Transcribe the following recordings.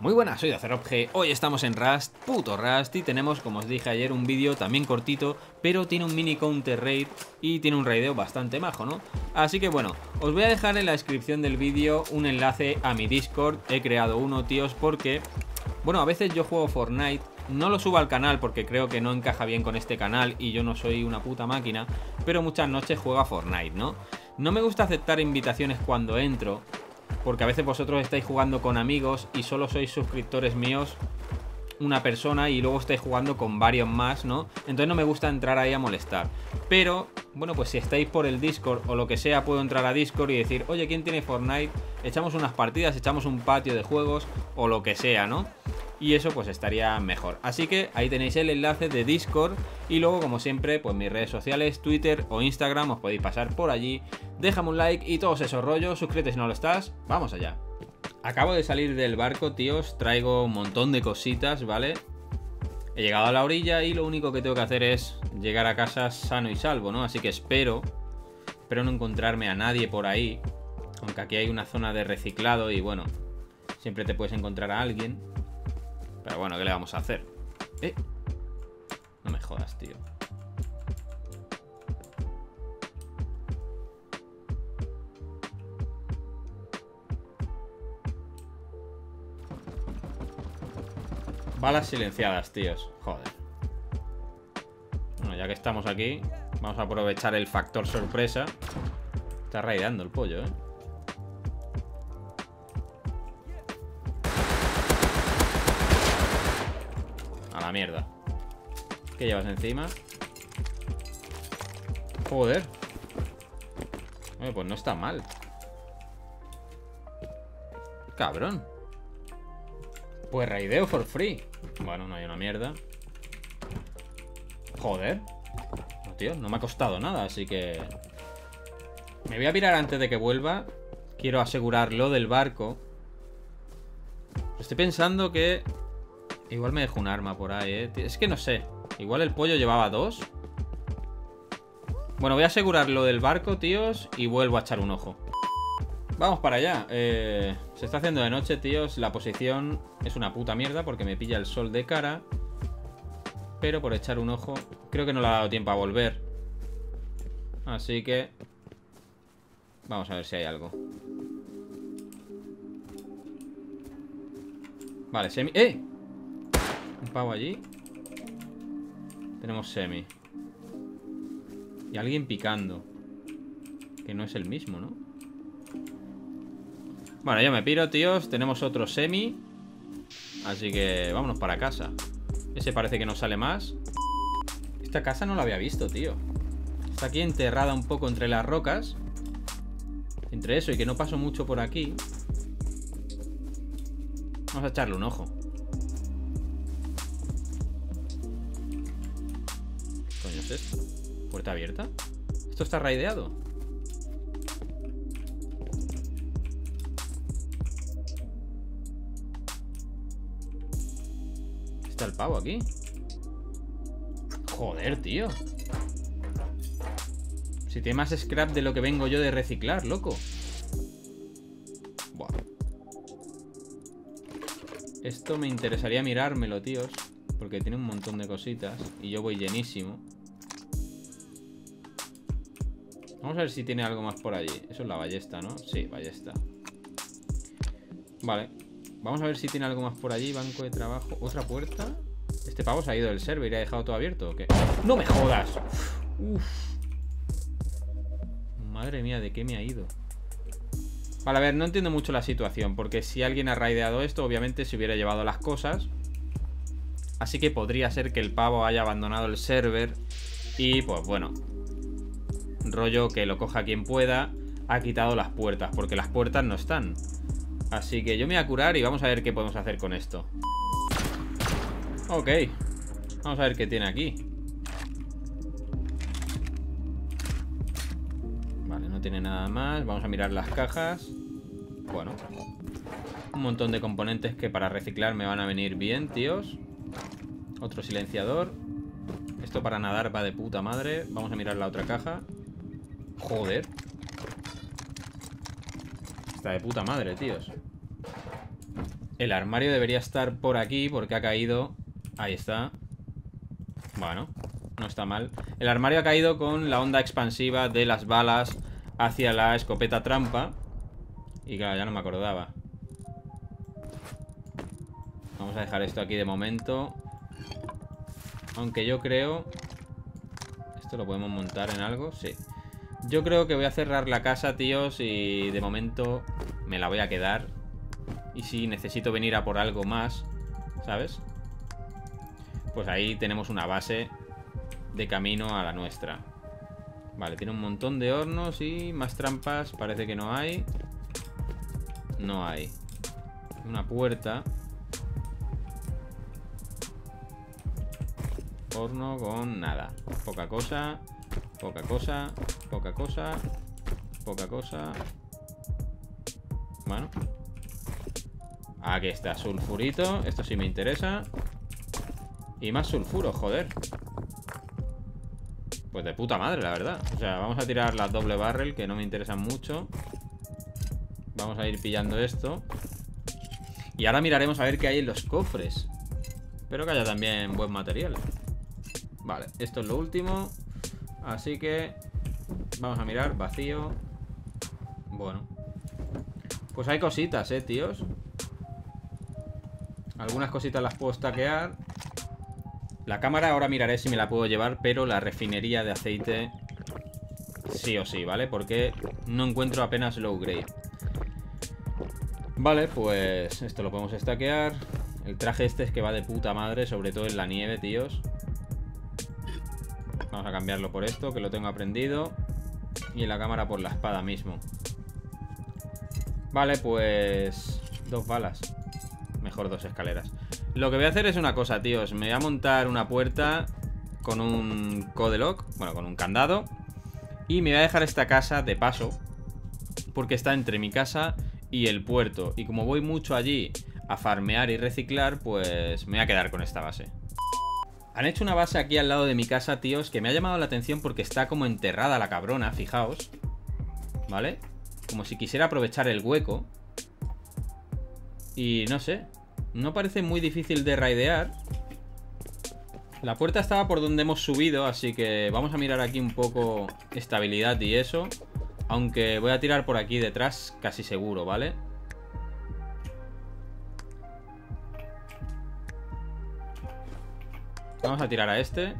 Muy buenas, soy Acerobg, hoy estamos en Rust, puto Rust, y tenemos, como os dije ayer, un vídeo también cortito, pero tiene un mini counter raid y tiene un raideo bastante majo, ¿no? Así que bueno, os voy a dejar en la descripción del vídeo un enlace a mi Discord, he creado uno, tíos, porque, bueno, a veces yo juego Fortnite, no lo subo al canal porque creo que no encaja bien con este canal y yo no soy una puta máquina, pero muchas noches juego a Fortnite, ¿no? No me gusta aceptar invitaciones cuando entro, porque a veces vosotros estáis jugando con amigos y solo sois suscriptores míos una persona y luego estáis jugando con varios más, ¿no? Entonces no me gusta entrar ahí a molestar. Pero, bueno, pues si estáis por el Discord o lo que sea, puedo entrar a Discord y decir, oye, ¿quién tiene Fortnite? Echamos unas partidas, echamos un patio de juegos o lo que sea, ¿no? Y eso pues estaría mejor. Así que ahí tenéis el enlace de Discord y luego como siempre pues mis redes sociales, Twitter o Instagram os podéis pasar por allí, déjame un like y todos esos rollos, suscríbete si no lo estás, vamos allá. Acabo de salir del barco, tíos, traigo un montón de cositas, ¿vale? He llegado a la orilla y lo único que tengo que hacer es llegar a casa sano y salvo, ¿no? Así que espero, espero no encontrarme a nadie por ahí, aunque aquí hay una zona de reciclado y bueno, siempre te puedes encontrar a alguien. Pero bueno, ¿qué le vamos a hacer? ¿Eh? No me jodas, tío. Balas silenciadas, tíos. Joder. Bueno, ya que estamos aquí, vamos a aprovechar el factor sorpresa. Está raideando el pollo, ¿eh? Mierda. ¿Qué llevas encima? Joder. pues no está mal. Cabrón. Pues raideo for free. Bueno, no hay una mierda. Joder. No, tío, no me ha costado nada, así que... Me voy a mirar antes de que vuelva. Quiero asegurarlo del barco. Estoy pensando que Igual me dejo un arma por ahí, ¿eh? Es que no sé. Igual el pollo llevaba dos. Bueno, voy a asegurar lo del barco, tíos, y vuelvo a echar un ojo. Vamos para allá. Eh, se está haciendo de noche, tíos. La posición es una puta mierda porque me pilla el sol de cara. Pero por echar un ojo, creo que no le ha dado tiempo a volver. Así que... Vamos a ver si hay algo. Vale, semi... ¡Eh! Un pavo allí. Tenemos semi. Y alguien picando. Que no es el mismo, ¿no? Bueno, yo me piro, tíos. Tenemos otro semi. Así que vámonos para casa. Ese parece que no sale más. Esta casa no la había visto, tío. Está aquí enterrada un poco entre las rocas. Entre eso y que no paso mucho por aquí. Vamos a echarle un ojo. ¿Puerta abierta? ¿Esto está raideado? ¿Está el pavo aquí? Joder, tío Si tiene más scrap de lo que vengo yo de reciclar, loco Buah. Esto me interesaría mirármelo, tíos Porque tiene un montón de cositas Y yo voy llenísimo Vamos a ver si tiene algo más por allí. Eso es la ballesta, ¿no? Sí, ballesta. Vale. Vamos a ver si tiene algo más por allí. Banco de trabajo. ¿Otra puerta? Este pavo se ha ido del server y ha dejado todo abierto ¿o qué? ¡No me jodas! Uf. Madre mía, ¿de qué me ha ido? Vale, a ver, no entiendo mucho la situación Porque si alguien ha raideado esto Obviamente se hubiera llevado las cosas Así que podría ser que el pavo haya abandonado el server Y pues bueno rollo que lo coja quien pueda, ha quitado las puertas, porque las puertas no están. Así que yo me voy a curar y vamos a ver qué podemos hacer con esto. Ok. Vamos a ver qué tiene aquí. Vale, no tiene nada más. Vamos a mirar las cajas. Bueno. Un montón de componentes que para reciclar me van a venir bien, tíos. Otro silenciador. Esto para nadar va de puta madre. Vamos a mirar la otra caja. Joder. Está de puta madre, tíos. El armario debería estar por aquí porque ha caído... Ahí está. Bueno, no está mal. El armario ha caído con la onda expansiva de las balas hacia la escopeta trampa. Y claro, ya no me acordaba. Vamos a dejar esto aquí de momento. Aunque yo creo... ¿Esto lo podemos montar en algo? Sí. Yo creo que voy a cerrar la casa, tíos, y de momento me la voy a quedar. Y si necesito venir a por algo más, ¿sabes? Pues ahí tenemos una base de camino a la nuestra. Vale, tiene un montón de hornos y más trampas. Parece que no hay. No hay. Una puerta. Horno con nada. Poca cosa. Poca cosa. Poca cosa. Poca cosa. Bueno. Aquí está, sulfurito. Esto sí me interesa. Y más sulfuro, joder. Pues de puta madre, la verdad. O sea, vamos a tirar las doble barrel, que no me interesan mucho. Vamos a ir pillando esto. Y ahora miraremos a ver qué hay en los cofres. Espero que haya también buen material. Vale, esto es lo último. Así que vamos a mirar, vacío. Bueno. Pues hay cositas, eh, tíos. Algunas cositas las puedo stackear. La cámara ahora miraré si me la puedo llevar, pero la refinería de aceite sí o sí, ¿vale? Porque no encuentro apenas low grade. Vale, pues esto lo podemos stackear. El traje este es que va de puta madre, sobre todo en la nieve, tíos. Vamos a cambiarlo por esto, que lo tengo aprendido. Y la cámara por la espada mismo. Vale, pues... Dos balas. Mejor dos escaleras. Lo que voy a hacer es una cosa, tíos. Me voy a montar una puerta con un codelock. Bueno, con un candado. Y me voy a dejar esta casa de paso. Porque está entre mi casa y el puerto. Y como voy mucho allí a farmear y reciclar, pues me voy a quedar con esta base. Han hecho una base aquí al lado de mi casa, tíos, que me ha llamado la atención porque está como enterrada la cabrona, fijaos. ¿Vale? Como si quisiera aprovechar el hueco. Y no sé, no parece muy difícil de raidear. La puerta estaba por donde hemos subido, así que vamos a mirar aquí un poco estabilidad y eso. Aunque voy a tirar por aquí detrás casi seguro, ¿vale? Vamos a tirar a este.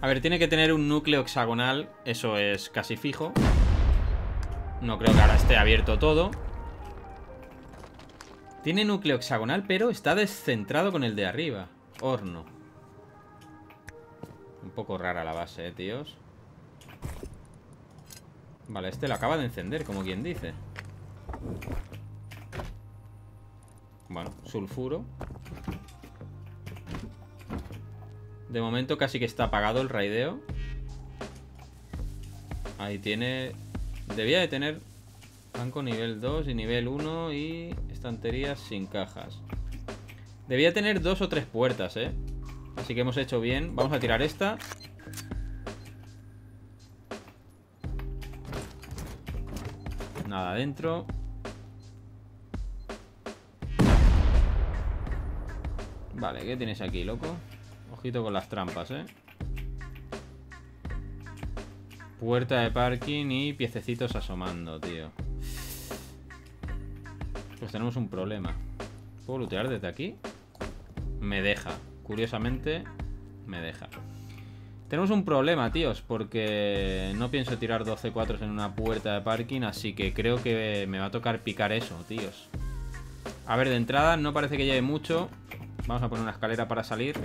A ver, tiene que tener un núcleo hexagonal. Eso es casi fijo. No creo que ahora esté abierto todo. Tiene núcleo hexagonal, pero está descentrado con el de arriba. Horno. Un poco rara la base, eh, tíos. Vale, este lo acaba de encender, como quien dice. Bueno, sulfuro. De momento casi que está apagado el raideo. Ahí tiene... Debía de tener banco nivel 2 y nivel 1 y estanterías sin cajas. Debía tener dos o tres puertas, ¿eh? Así que hemos hecho bien. Vamos a tirar esta. Nada adentro. Vale, ¿qué tienes aquí, loco? Ojito con las trampas, ¿eh? Puerta de parking y piececitos asomando, tío. Pues tenemos un problema. ¿Puedo lootear desde aquí? Me deja. Curiosamente, me deja. Tenemos un problema, tíos, porque no pienso tirar 12 4 en una puerta de parking, así que creo que me va a tocar picar eso, tíos. A ver, de entrada no parece que lleve mucho. Vamos a poner una escalera para salir.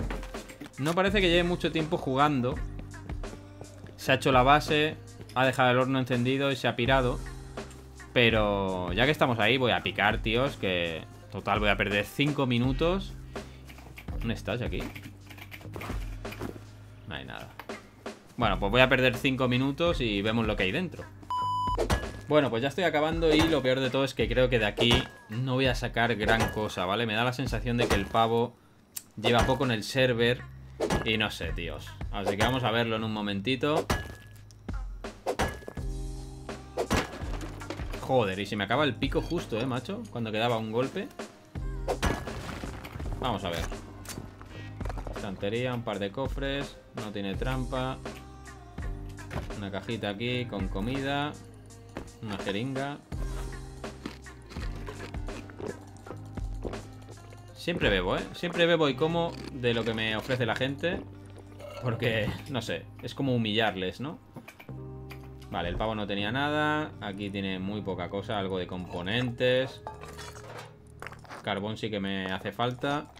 No parece que lleve mucho tiempo jugando. Se ha hecho la base, ha dejado el horno encendido y se ha pirado. Pero ya que estamos ahí, voy a picar, tíos, que... Total, voy a perder 5 minutos. ¿Dónde estás aquí? No hay nada. Bueno, pues voy a perder 5 minutos y vemos lo que hay dentro. Bueno, pues ya estoy acabando y lo peor de todo es que creo que de aquí no voy a sacar gran cosa, ¿vale? Me da la sensación de que el pavo lleva poco en el server y no sé, tíos. Así que vamos a verlo en un momentito. Joder, y se me acaba el pico justo, ¿eh, macho? Cuando quedaba un golpe. Vamos a ver. Estantería, un par de cofres. No tiene trampa. Una cajita aquí con comida. Una jeringa. Siempre bebo, ¿eh? Siempre bebo y como de lo que me ofrece la gente. Porque, no sé, es como humillarles, ¿no? Vale, el pavo no tenía nada. Aquí tiene muy poca cosa, algo de componentes. Carbón sí que me hace falta.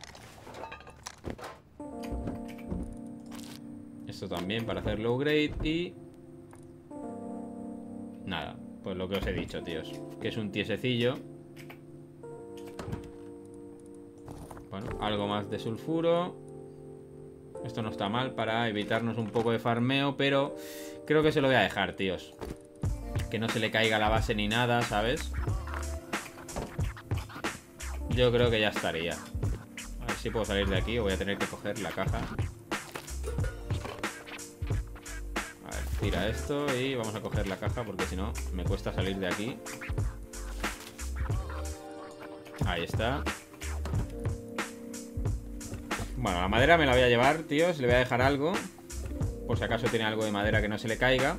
Esto también para hacer low grade y... Pues lo que os he dicho, tíos. Que es un tiesecillo. Bueno, algo más de sulfuro. Esto no está mal para evitarnos un poco de farmeo, pero creo que se lo voy a dejar, tíos. Que no se le caiga la base ni nada, ¿sabes? Yo creo que ya estaría. A ver si puedo salir de aquí o voy a tener que coger la caja. Tira esto y vamos a coger la caja porque si no me cuesta salir de aquí. Ahí está. Bueno, la madera me la voy a llevar, tíos. Le voy a dejar algo. Por si acaso tiene algo de madera que no se le caiga.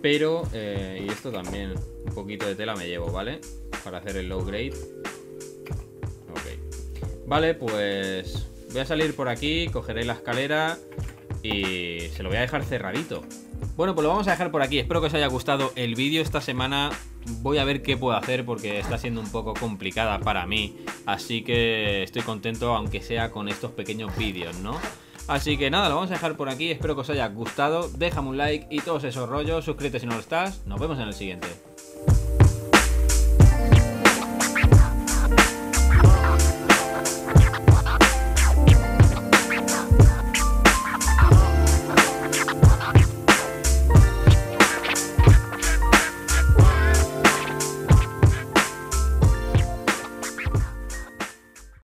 Pero, eh, y esto también. Un poquito de tela me llevo, ¿vale? Para hacer el low grade. Ok. Vale, pues... Voy a salir por aquí, cogeré la escalera y se lo voy a dejar cerradito. Bueno, pues lo vamos a dejar por aquí. Espero que os haya gustado el vídeo esta semana. Voy a ver qué puedo hacer porque está siendo un poco complicada para mí. Así que estoy contento aunque sea con estos pequeños vídeos, ¿no? Así que nada, lo vamos a dejar por aquí. Espero que os haya gustado. Déjame un like y todos esos rollos. Suscríbete si no lo estás. Nos vemos en el siguiente.